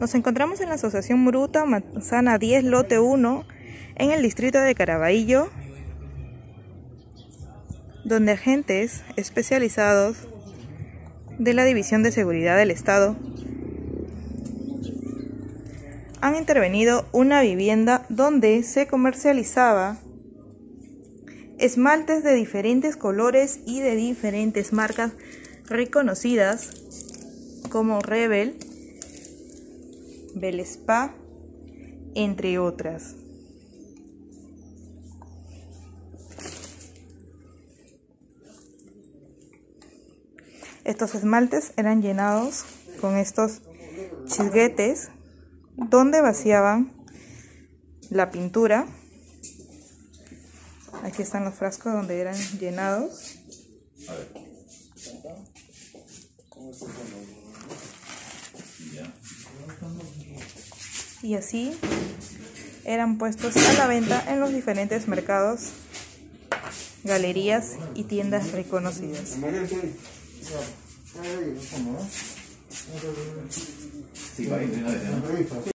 Nos encontramos en la Asociación Muruta, Manzana 10, Lote 1, en el distrito de Caraballo, donde agentes especializados de la División de Seguridad del Estado han intervenido una vivienda donde se comercializaba esmaltes de diferentes colores y de diferentes marcas reconocidas como Rebel, Belespa, entre otras. Estos esmaltes eran llenados con estos chisguetes donde vaciaban la pintura. Aquí están los frascos donde eran llenados. Y así eran puestos a la venta en los diferentes mercados, galerías y tiendas reconocidas.